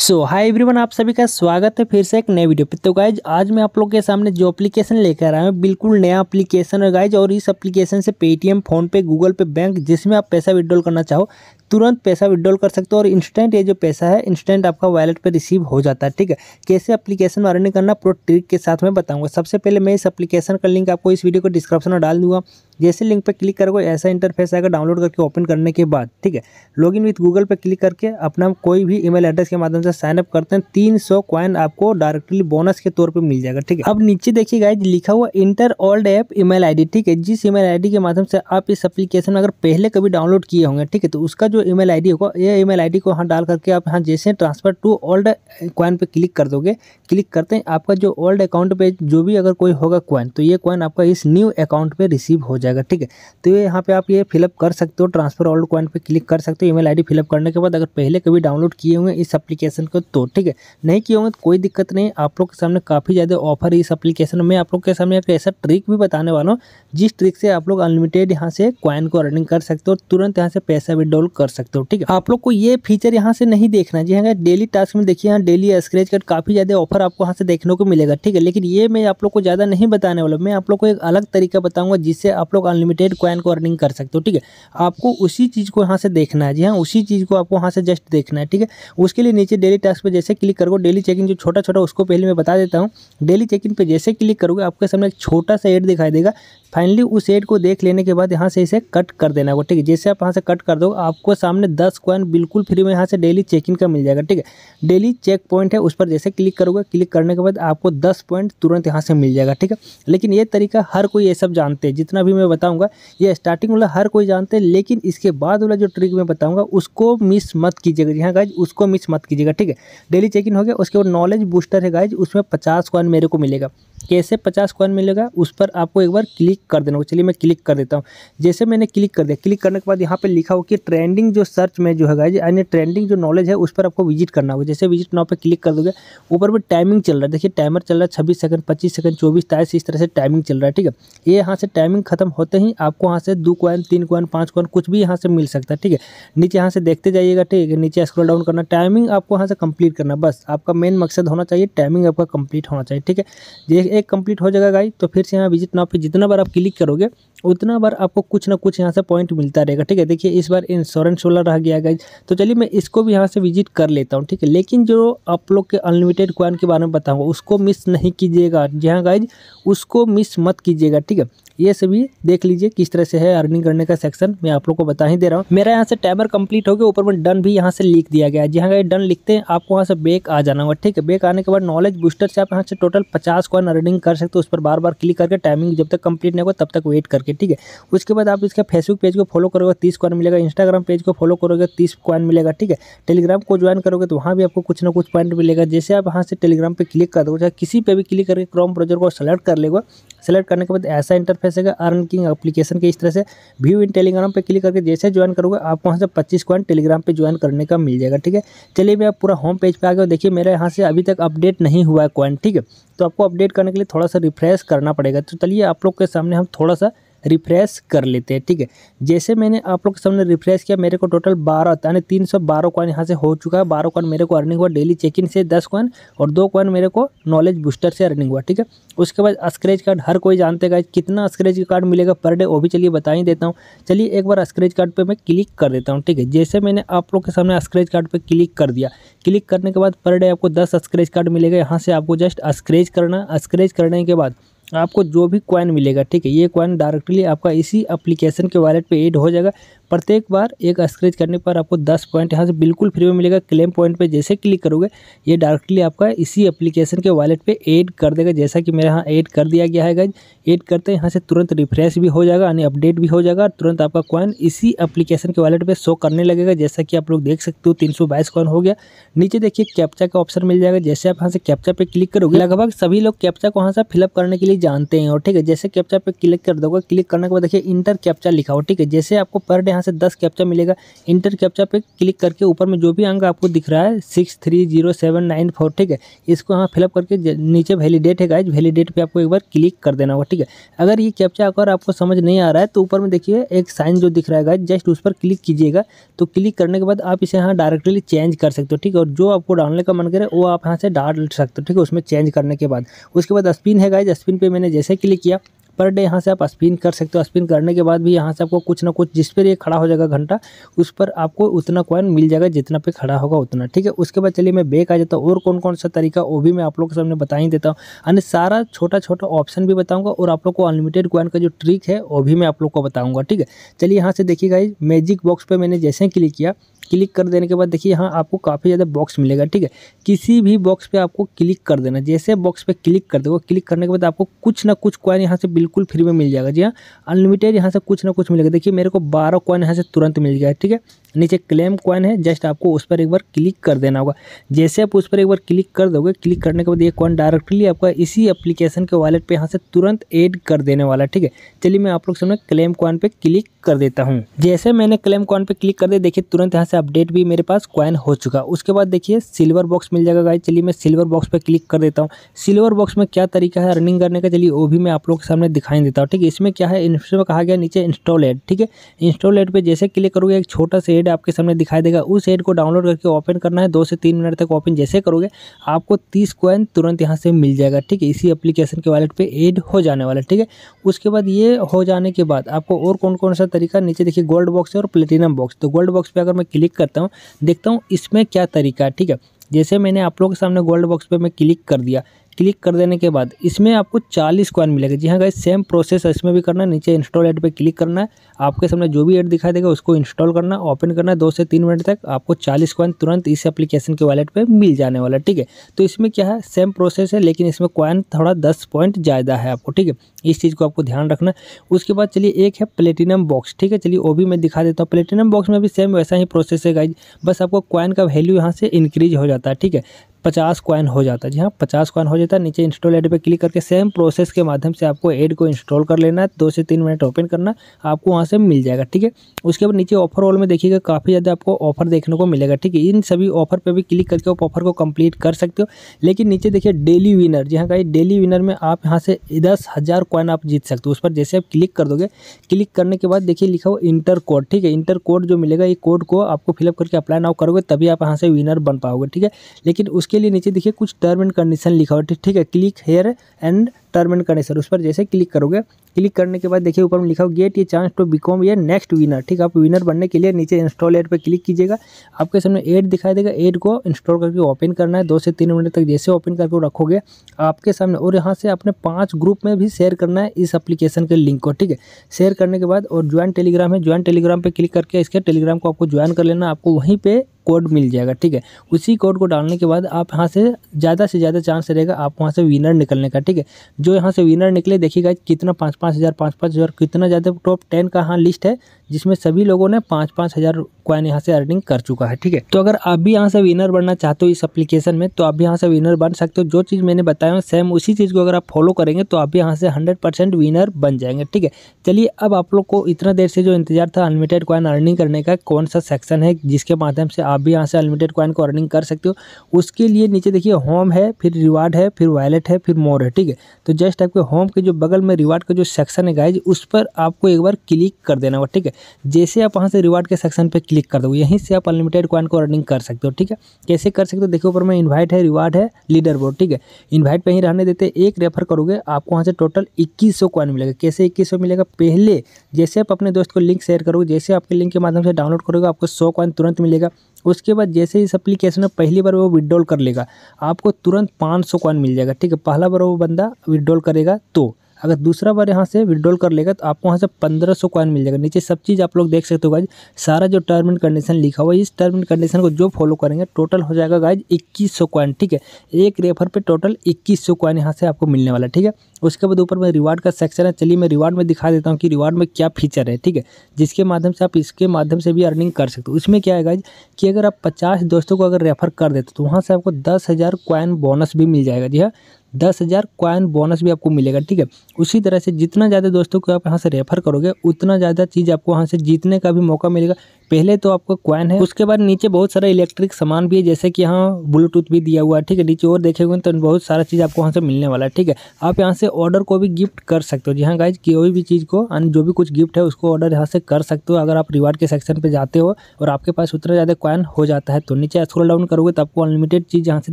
सो hi everyone आप सभी का स्वागत है फिर से एक नए वीडियो पे। तो गाइज़ आज मैं आप लोग के सामने जो एप्लीकेशन लेकर आया हूँ, बिल्कुल नया एप्लीकेशन है गाइज़ और इस एप्लीकेशन से Paytm PhonePe Google pay bank जिसमें आप पैसा विड्रॉल करना चाहो तुरंत पैसा विड्रॉल कर सकते हो और इंस्टेंट ये जो पैसा है इंस्टेंट आपका वैलेट पर रिसीव हो जाता है, ठीक है? कैसे एप्लीकेशन में करना प्रो ट्रिक के साथ में बताऊँगा। सबसे पहले मैं इस एप्लीकेशन का लिंक आपको इस वीडियो को डिस्क्रिप्शन में डाल दूँगा। जैसे लिंक पर क्लिक करोगे, ऐसा इंटरफेस आएगा डाउनलोड करके ओपन करने के बाद, ठीक है? लॉग इन विथ गूगल पर क्लिक करके अपना कोई भी ईमेल एड्रेस के माध्यम से साइनअप करते हैं। तीन सौ आपको डायरेक्टली बोनस के तौर पर मिल जाएगा, ठीक है? अब नीचे देखिए गाइज़ लिखा हुआ enter old app email ID ठीक है? जिस ईमेल आईडी के माध्यम से आप इस एप्लीकेशन अगर पहले कभी डाउनलोड किए होंगे, ठीक है? तो उसका जो ईमेल आईडी होगा ये ईमेल आईडी को यहाँ डाल करके आप यहाँ जैसे ट्रांसफ़र टू ओल्ड क्वाइन पे क्लिक कर दोगे। क्लिक करते हैं, आपका जो ओल्ड अकाउंट पे जो भी अगर कोई होगा क्वाइन तो ये क्वाइन आपका इस न्यू अकाउंट पे रिसीव हो जाएगा, ठीक है? तो ये यहाँ पे आप ये फिलअप कर सकते हो ट्रांसफ़र ओल्ड क्वाइन पे क्लिक कर सकते हो ईमेल आईडी फिलअप करने के बाद अगर पहले कभी डाउनलोड किए होंगे इस एप्लीकेशन को तो ठीक है? नहीं किए होंगे तो कोई दिक्कत नहीं, आप लोग के सामने काफ़ी ज़्यादा ऑफ़र है इस एप्लीकेशन में। आप लोग के सामने ऐसा ट्रिक भी बताने वाला हूँ, जिस ट्रिक से आप लोग अनलिमिटेड यहाँ से क्वाइन को अर्निंग कर सकते हो, तुरंत यहाँ से पैसा विड्रॉल कर सकते हो, ठीक है? आप लोग को ये फीचर यहाँ से नहीं देखना जी हाँ डेली टास्क में देखिए, यहाँ डेली स्क्रेच कार्ड काफ़ी ज़्यादा ऑफ़र आपको यहाँ से देखने को मिलेगा, ठीक है? लेकिन ये मैं आप लोग को ज़्यादा नहीं बताने वाला मैं आप लोग को एक अलग तरीका बताऊँगा जिससे आप लोग अनलिमिटेड क्वाइन को अर्निंग कर सकते हो, ठीक है? आपको उसी चीज़ को यहाँ से देखना है। जी हाँ उसी चीज़ को आपको यहाँ से जस्ट देखना है, ठीक है? उसके लिए नीचे डेली टास्क पर जैसे क्लिक करोगे डेली चेकिंग जो छोटा छोटा उसको पहले मैं बता देता हूँ। डेली चेकिंग पर जैसे क्लिक करोगे, आपके सामने एक छोटा सा एड दिखाई देगा। फाइनली उस एड को देख लेने के बाद यहाँ से इसे कट कर देना होगा, ठीक है? जैसे आप यहाँ से कट कर दो आपको सामने दस कॉइन बिल्कुल फ्री में यहाँ से डेली चेकिंग का मिल जाएगा, ठीक है? डेली चेक पॉइंट है, उस पर जैसे क्लिक करोगे क्लिक करने के बाद आपको दस पॉइंट तुरंत यहाँ से मिल जाएगा, ठीक है? लेकिन ये तरीका हर कोई ये सब जानते हैं, जितना भी मैं बताऊँगा, ये स्टार्टिंग वाला हर कोई जानते हैं, लेकिन इसके बाद वाला जो ट्रिक मैं बताऊँगा, उसको मिस मत कीजिएगा यहाँ गाइज़ उसको मिस मत कीजिएगा, ठीक है? डेली चेक इन हो गया, उसके बाद नॉलेज बूस्टर है गाइज़ उसमें पचास कॉइन मेरे को मिलेगा। कैसे पचास कॉइन मिलेगा, उस पर आपको एक बार क्लिक कर देना होगा। चलिए मैं क्लिक कर देता हूँ। जैसे मैंने क्लिक कर दिया क्लिक करने के बाद यहाँ पे लिखा हो कि ट्रेंडिंग जो सर्च में जो है यानी ट्रेंडिंग जो नॉलेज है, उस पर आपको विज़िट करना होगा। जैसे विज़िट नाव पर क्लिक कर दोगे, ऊपर पर टाइमिंग चल रहा है। देखिए टाइमर चल रहा है छब्बीस सेकंड पच्चीस सेकंड चौबीस तेईस इस तरह से टाइमिंग चल रहा है, ठीक है? ये यहाँ से टाइमिंग खत्म होते ही आपको यहाँ से दो कॉइन तीन कॉइन पाँच कॉइन कुछ भी यहाँ से मिल सकता है, ठीक है? नीचे यहाँ से देखते जाइएगा, ठीक है? नीचे स्क्रॉल डाउन करना टाइमिंग आपको यहाँ से कंप्लीट करना, बस। आपका मेन मकसद होना चाहिए टाइमिंग आपका कंप्लीट होना चाहिए, ठीक है? एक कंप्लीट हो जाएगा गाइज़ तो फिर से यहाँ विज़िट नाव पे जितना बार आप क्लिक करोगे उतना बार आपको कुछ ना कुछ यहाँ से पॉइंट मिलता रहेगा, ठीक है? देखिए, इस बार इंश्योरेंस वाला रह गया गाइज़ तो चलिए, मैं इसको भी यहाँ से विज़िट कर लेता हूँ, ठीक है? लेकिन जो आप लोग के अनलिमिटेड कॉइन के बारे में बताऊँगा, उसको मिस नहीं कीजिएगा। जहाँ गाइज़ उसको मिस मत कीजिएगा, ठीक है? ये सभी देख लीजिए किस तरह से है अर्निंग करने का सेक्शन मैं आप लोग को बता ही दे रहा हूँ। मेरा यहाँ से टाइमर कंप्लीट हो गया, ऊपर में डन भी यहाँ से लिख दिया गया है। जहाँ डन लिखते हैं, आपको वहाँ से बेक आ जाना होगा, ठीक है? बेक आने के बाद नॉलेज बूस्टर से आप यहाँ से टोटल पचास कॉइन अर्निंग कर सकते हो, उस पर बार बार क्लिक करके टाइमिंग जब तक कंप्लीट नहीं होगा, तब तक वेट करके ठीक है? उसके बाद आप इसका फेसबुक पेज को फॉलो करोगे, तीस कॉइन मिलेगा। इंस्टाग्राम पेज को फॉलो करोगे, तीस कॉइन मिलेगा, ठीक है? टेलीग्राम को ज्वाइन करोगे तो वहाँ भी आपको कुछ ना कुछ पॉइंट मिलेगा। जैसे आप यहाँ से टेलीग्राम पर क्लिक कर दो, चाहे किसी पर भी क्लिक करके क्रॉम ब्राउज़र को सेलेक्ट कर लेगा। सेलेक्ट करने के बाद ऐसा इंटरफेस है अर्न किंग एप्लीकेशन के इस तरह से। व्यू इन टेलीग्राम पे क्लिक करके जैसे ज्वाइन करोगे आपको वहाँ से पच्चीस कॉइन टेलीग्राम पर ज्वाइन करने का मिल जाएगा, ठीक है? चलिए, मैं पूरा होम पेज पर आ गया देखिए, मेरे यहाँ से अभी तक अपडेट नहीं हुआ है कॉइन ठीक है? तो आपको अपडेट करने के लिए थोड़ा सा रिफ्रेश करना पड़ेगा। तो चलिए आप लोग के सामने हम थोड़ा सा रिफ्रेश कर लेते हैं, ठीक है? जैसे मैंने आप लोग के सामने रिफ्रेश किया, मेरे को टोटल बारह, यानी तीन सौ बारह कॉइन यहाँ से हो चुका है। बारह कॉइन मेरे को अर्निंग हुआ डेली चेक इन से दस कॉइन और दो कॉइन मेरे को नॉलेज बूस्टर से अर्निंग हुआ, ठीक है? उसके बाद स्क्रेच कार्ड हर कोई जानते हैं कितना स्क्रेच कार्ड मिलेगा पर डे वो भी चलिए बता ही देता हूँ। चलिए एक बार स्क्रेच कार्ड पे मैं क्लिक कर देता हूँ, ठीक है? जैसे मैंने आप लोग के सामने स्क्रेच कार्ड पे क्लिक कर दिया क्लिक करने के बाद पर डे आपको दस स्क्रेच कार्ड मिलेगा, यहाँ से आपको जस्ट स्क्रेच करना स्क्रेच करने के बाद आपको जो भी कॉइन मिलेगा, ठीक है? ये कॉइन डायरेक्टली आपका इसी एप्लीकेशन के वॉलेट पे ऐड हो जाएगा। प्रत्येक बार एक स्क्रेच करने पर आपको दस पॉइंट यहाँ से बिल्कुल फ्री में मिलेगा। क्लेम पॉइंट पे जैसे क्लिक करोगे, ये डायरेक्टली आपका इसी एप्लीकेशन के वॉलेट पे ऐड कर देगा। जैसा कि मेरे यहाँ ऐड कर दिया गया है गाइज़ ऐड करते यहाँ से तुरंत रिफ्रेश भी हो जाएगा, यानी अपडेट भी हो जाएगा। तुरंत आपका कॉइन इसी एप्लीकेशन के वॉलेट पर शो करने लगेगा। जैसा कि आप लोग देख सकते हो, तीन सौ बाईस कॉइन हो गया। नीचे देखिए कैप्चा का ऑप्शन मिल जाएगा। जैसे आप यहाँ से कैप्चा पे क्लिक करोगे, लगभग सभी लोग कैप्चा को यहाँ से फिलअप करने के लिए जानते हैं, और ठीक है, जैसे कैप्चा पे क्लिक कर दोगे क्लिक करने के बाद देखिए इंटर कैप्चा लिखा हो ठीक है, जैसे आपको पर डे यहाँ से दस कैप्चा मिलेगा इंटर कैप्चा पे क्लिक करके ऊपर में जो भी अंक आपको दिख रहा है six three zero seven nine four ठीक है, इसको यहाँ फिलअप करके नीचे वैलिडेट है गाइज़ वैलिडेट पे आपको एक बार क्लिक कर देना होगा, ठीक है। अगर ये कैप्चा अगर आपको समझ नहीं आ रहा है तो ऊपर में देखिए एक साइन जो दिख रहा है गाइज़ जस्ट उस पर क्लिक कीजिएगा तो क्लिक करने के बाद आप इसे यहाँ डायरेक्टली चेंज कर सकते हो, ठीक है, और जो आपको डालने का मन करे, वो आप यहाँ से डाल सकते हो, ठीक है, उसमें चेंज करने के बाद। उसके बाद स्पिन है गाइज़ स्पिन पे मैंने जैसे क्लिक किया, पर डे यहाँ से आप स्पिन कर सकते हो। स्पिन करने के बाद भी यहाँ से आपको कुछ ना कुछ, जिस पर ये खड़ा हो जाएगा घंटा, उस पर आपको उतना कॉइन मिल जाएगा जितना पे खड़ा होगा उतना, ठीक है? उसके बाद चलिए मैं बेक आ जाता हूँ, और कौन कौन सा तरीका, वो भी मैं आप लोग के सामने बता ही देता हूँ। यानी सारा छोटा छोटा ऑप्शन भी बताऊँगा, और आप लोग को अनलिमिटेड कॉइन का जो ट्रिक है, वो भी मैं आप लोग को बताऊँगा, ठीक है? चलिए यहाँ से देखिएगा मैजिक बॉक्स पर मैंने जैसे क्लिक किया क्लिक कर देने के बाद देखिए यहाँ आपको काफ़ी ज़्यादा बॉक्स मिलेगा, ठीक है? किसी भी बॉक्स पे आपको क्लिक कर देना जैसे बॉक्स पे क्लिक कर दोगे क्लिक करने के बाद आपको कुछ ना कुछ कॉइन यहाँ से बिल्कुल फ्री में मिल जाएगा। जी हाँ अनलिमिटेड यहाँ से कुछ ना कुछ मिलेगा। देखिए, मेरे को बारह कॉइन यहाँ से तुरंत मिल गया ठीक है? नीचे क्लेम कॉइन है जस्ट आपको उस पर एक बार क्लिक कर देना होगा। जैसे आप उस पर एक बार क्लिक कर दोगे, क्लिक करने के बाद ये कॉइन डायरेक्टली आपका इसी एप्लीकेशन के वॉलेट पे यहाँ से तुरंत ऐड कर देने वाला ठीक है? चलिए मैं आप लोग सामने क्लेम कॉइन पे क्लिक कर देता हूँ। जैसे मैंने क्लेम कॉइन पे क्लिक कर दिया, देखिए तुरंत यहाँ से अपडेट भी मेरे पास क्वाइन हो चुका। उसके बाद देखिए, सिल्वर बॉक्स मिल जाएगा गाइज़ चलिए मैं सिल्वर बॉक्स पर क्लिक कर देता हूँ। सिल्वर बॉक्स में क्या तरीका है रनिंग करने का? चलिए वो भी मैं आप लोग के सामने दिखाई देता हूँ। ठीक है, इसमें क्या है? इसमें कहा गया नीचे इंस्टॉल एड ठीक है इंस्टॉल एड पर जैसे क्लिक करोगे, एक छोटा सा एड आपके सामने दिखाई देगा। उस एड को डाउनलोड करके ओपन करना है। दो से तीन मिनट तक ओपन जैसे करोगे, आपको तीस क्वाइन तुरंत यहाँ से मिल जाएगा। ठीक है, इसी एप्लीकेशन के वॉलेट पे एड हो जाने वाला ठीक है, उसके बाद ये हो जाने के बाद आपको और कौन कौन सा तरीका? नीचे देखिए गोल्ड बॉक्स और प्लेटिनम बॉक्स तो गोल्ड बॉक्स पे अगर मैं क्लिक करता हूँ, देखता हूँ इसमें क्या तरीका है, ठीक है? जैसे मैंने आप लोगों के सामने गोल्ड बॉक्स पे मैं क्लिक कर दिया क्लिक कर देने के बाद इसमें आपको 40 कॉइन मिलेगा। जी हाँ गाइस सेम प्रोसेस है, इसमें भी करना है, नीचे इंस्टॉल एड पे क्लिक करना है। आपके सामने जो भी एड दिखाई देगा, उसको इंस्टॉल करना ओपन करना है। दो से तीन मिनट तक आपको 40 कॉइन तुरंत इस एप्लीकेशन के वॉलेट पे मिल जाने वाला ठीक है? तो इसमें क्या है सेम प्रोसेस है, लेकिन इसमें कॉइन थोड़ा दस पॉइंट ज़्यादा है आपको, ठीक है? इस चीज़ को आपको ध्यान रखना उसके बाद चलिए, एक है प्लेटिनम बॉक्स ठीक है? चलिए, वो भी मैं दिखा देता हूँ। प्लेटिनम बॉक्स में भी सेम वैसा ही प्रोसेस है गाइज़ बस आपको कॉइन का वैल्यू यहाँ से इंक्रीज हो जाता है, ठीक है? पचास कॉइन हो जाता है। जी हाँ पचास कॉइन हो जाता है। नीचे इंस्टॉल एड पे क्लिक करके सेम प्रोसेस के माध्यम से आपको एड को इंस्टॉल कर लेना है। दो से तीन मिनट ओपन करना, आपको वहाँ से मिल जाएगा, ठीक है? उसके बाद नीचे ऑफ़र वॉल में देखिएगा, काफ़ी ज़्यादा आपको ऑफ़र देखने को मिलेगा, ठीक है? इन सभी ऑफ़र पर भी क्लिक करके आप ऑफ़र को कंप्लीट कर सकते हो। लेकिन नीचे देखिए डेली विनर जी हाँ कहीं डेली विनर में आप यहाँ से दस हज़ार कॉइन आप जीत सकते हो। उस पर जैसे आप क्लिक कर दोगे क्लिक करने के बाद देखिए लिखा हो इंटर कोड ठीक है? इंटर कोड जो मिलेगा, ये कोड को आपको फिलअप करके अप्लाई नाउ करोगे, तभी आप यहाँ से विनर बन पाओगे, ठीक है? लेकिन उसके लिए नीचे देखिए कुछ टर्म एंड कंडीशन लिखा हुआ ठीक है click here and term and condition उस पर जैसे क्लिक करोगे, क्लिक करने के बाद देखिए ऊपर में लिखा हो गेट ये चांस टू बिकॉम ये नेक्स्ट विनर ठीक आप विनर बनने के लिए नीचे इंस्टॉल एड पर क्लिक कीजिएगा। आपके सामने एड दिखाई देगा। एड को इंस्टॉल करके ओपन करना है। दो से तीन मिनट तक जैसे ओपन करके रखोगे, आपके सामने और यहाँ से अपने पाँच ग्रुप में भी शेयर करना है इस एप्लीकेशन के लिंक को। ठीक है शेयर करने के बाद और ज्वाइन टेलीग्राम है। ज्वाइन टेलीग्राम पर क्लिक करके इसके टेलीग्राम को आपको ज्वाइन कर लेना। आपको वहीं पर कोड मिल जाएगा। ठीक है, उसी कोड को डालने के बाद आप यहाँ से ज़्यादा से ज़्यादा चांस रहेगा आप वहाँ से विनर निकलने का। ठीक है जो यहाँ से विनर निकले देखिएगा कितना पाँच पाँच हज़ार पाँच पाँच हज़ार, कितना ज़्यादा टॉप टेन का हाँ लिस्ट है। जिसमें सभी लोगों ने पाँच पाँच हज़ार कॉइन यहाँ से अर्निंग कर चुका है, ठीक है? तो अगर आप भी यहाँ से विनर बनना चाहते हो इस एप्लीकेशन में तो आप भी यहाँ से विनर बन सकते हो। जो चीज़ मैंने बताया सेम उसी चीज़ को अगर आप फॉलो करेंगे तो आप भी यहाँ से हंड्रेड विनर बन जाएँगे, ठीक है? चलिए, अब आप लोग को इतना देर से जो इंतज़ार था अनलिमिटेड कॉइन अर्निंग करने का, कौन सा सेक्शन है जिसके माध्यम से आप भी यहाँ से अनलिमिटेड कॉइन को अर्निंग कर सकते हो, उसके लिए नीचे देखिए होम है, फिर रिवार्ड है, फिर वॉलेट है, फिर मोर है, ठीक है? तो जस्ट आपके होम के जो बगल में रिवार्ड का जो सेक्शन है गाइज़ उस पर आपको एक बार क्लिक कर देना होगा, ठीक है? जैसे आप वहाँ से रिवार्ड के सेक्शन पर क्लिक कर दो यहीं से आप अनलिमिटेड कॉइन को अर्निंग कर सकते हो, ठीक है? कैसे कर सकते हो? देखो, ऊपर में इन्वाइट है रिवार्ड है लीडर बोर्ड ठीक है? इन्वाइट पर ही रहने देते, एक रेफर करोगे, आपको वहाँ से टोटल इक्कीस सौ कॉइन मिलेगा। कैसे इक्कीस सौ मिलेगा? पहले जैसे आप अपने दोस्त को लिंक शेयर करोगे, जैसे आपके लिंक के माध्यम से डाउनलोड करोगे, आपको सौ कॉइन तुरंत मिलेगा। उसके बाद जैसे इस एप्लीकेशन में पहली बार वो विड्रॉल कर लेगा, आपको तुरंत पाँच सौ कॉइन मिल जाएगा, ठीक है? पहला बार वो बंदा विड्रॉल करेगा तो अगर दूसरा बार यहाँ से विड्रॉल कर लेगा तो आपको वहाँ से पंद्रह सौ कॉइन मिल जाएगा। नीचे सब चीज़ आप लोग देख सकते हो गाइज़ सारा जो टर्म एंड कंडीशन लिखा हुआ है, इस टर्म एंड कंडीशन को जो फॉलो करेंगे टोटल हो जाएगा गाइज़ इक्कीस सौ कॉइन ठीक है? एक रेफर पर टोटल इक्कीस सौ कॉइन यहाँ से आपको मिलने वाला ठीक है? उसके बाद ऊपर में रिवार्ड का सेक्शन है। चलिए मैं रिवार्ड में दिखा देता हूँ कि रिवार्ड में क्या फीचर है, ठीक है? जिसके माध्यम से आप इसके माध्यम से भी अर्निंग कर सकते हो। उसमें क्या है गाइज़ कि अगर आप पचास दोस्तों को अगर रेफर कर देते तो वहाँ से आपको दस हज़ार कॉइन बोनस भी मिल जाएगा, जी हाँ। दस हज़ार कॉइन बोनस भी आपको मिलेगा, ठीक है? उसी तरह से जितना ज़्यादा दोस्तों को आप यहाँ से रेफर करोगे, उतना ज़्यादा चीज़ आपको वहाँ से जीतने का भी मौका मिलेगा। पहले तो आपको क्वाइन है, उसके बाद नीचे बहुत सारा इलेक्ट्रिक सामान भी है, जैसे कि यहाँ ब्लूटूथ भी दिया हुआ है, ठीक है? नीचे और देखेंगे तो बहुत सारा चीज़ आपको वहाँ से मिलने वाला है, ठीक है? आप यहाँ से ऑर्डर को भी गिफ्ट कर सकते हो। जी हाँ गाइज़ कोई भी चीज़ को जो भी कुछ गिफ्ट है, उसको ऑर्डर यहाँ से कर सकते हो। अगर आप रिवार्ड के सेक्शन पर जाते हो और आपके पास उतना ज़्यादा क्वाइन हो जाता है तो नीचे स्क्रोल डाउन करोगे तो आपको अनलिमिटेड चीज़ यहाँ से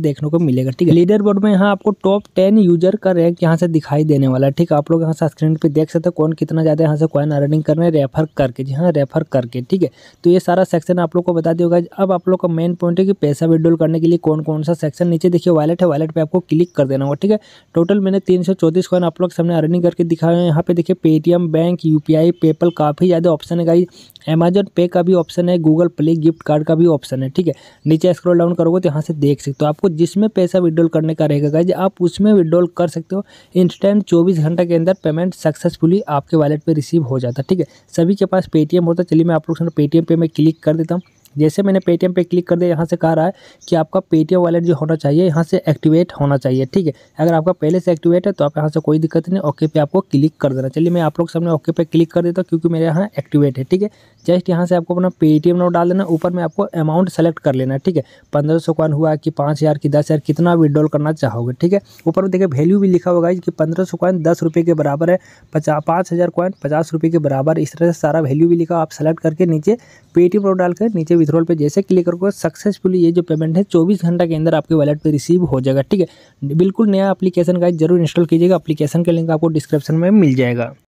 देखने को मिलेगा, ठीक है? लीडर बोर्ड में यहाँ आपको टॉप टेन यूज़र का रैंक यहाँ से दिखाई देने वाला है। ठीक आप लोग यहाँ से स्क्रीन पर देख सकते हो कौन कितना ज़्यादा यहाँ से क्वाइन अर्निंग कर रहे हैं रेफर करके, जी हाँ रेफर करके, ठीक है। तो ये सारा सेक्शन आप लोग को बता दिया अब आप लोग का मेन पॉइंट है कि पैसा विड्रॉल करने के लिए कौन कौन सा सेक्शन नीचे, देखिए वॉलेट है वॉलेट पर आपको क्लिक कर देना होगा, ठीक है। टोटल मैंने तीन सौ चौतीस कॉइन आप लोग सामने अर्निंग करके दिखाए हैं। यहाँ पे देखिए पेटीएम बैंक यूपीआई पेपल काफ़ी ज़्यादा ऑप्शन है गाई अमेजन पे का भी ऑप्शन है गूगल प्ले गिफ्ट कार्ड का भी ऑप्शन है, ठीक है? नीचे स्क्रॉल डाउन करोगे तो यहाँ से देख सकते हो आपको जिसमें पैसा विड्रॉल करने का रहेगा। गाइज़ आप उसमें विड्रॉल कर सकते हो। इंस्टेंट चौबीस घंटे के अंदर पेमेंट सक्सेसफुली आपके वॉलेट पर रिसीव हो जाता है ठीक है? सभी के पास पेटीएम होता है चलिए मैं आप लोग पेटीएम पे मैं क्लिक कर देता हूँ। जैसे मैंने पेटीएम पे क्लिक कर दिया, यहाँ से कह रहा है कि आपका पेटीएम वॉलेट जो होना चाहिए, यहाँ से एक्टिवेट होना चाहिए, ठीक है? अगर आपका पहले से एक्टिवेट है तो आप यहाँ से कोई दिक्कत नहीं ओके पे आपको क्लिक कर देना। चलिए मैं आप लोग सामने ओके पे क्लिक कर देता हूँ, क्योंकि मेरे यहाँ एक्टिवेट है, ठीक है? जस्ट यहाँ से आपको अपना पेटीएम नोट डाल देना, ऊपर में आपको अमाउंट सेलेक्ट कर लेना, ठीक है? पंद्रह सौ कौन हुआ कि पाँच हज़ार की दस हज़ार, कितना विड्रॉल करना चाहोगे, ठीक है? ऊपर में देखिए वैल्यू भी लिखा होगा, कि पंद्रह सौ कॉइन दस रुपये के बराबर है पचास पाँच हज़ार कॉइन पचास रुपये के बराबर, इस तरह से सारा वैल्यू भी लिखा आप सेलेक्ट करके नीचे पेटीएम नोट डालकर नीचे विथ्रोल पे जैसे क्लिक करोगे सक्सेसफुली ये जो पेमेंट है, चौबीस घंटा के अंदर आपके वॉलेट पे रिसीव हो जाएगा, ठीक है? बिल्कुल नया एप्लीकेशन का ज़रूर इंस्टॉल कीजिएगा एप्लीकेशन का लिंक आपको डिस्क्रिप्शन में मिल जाएगा।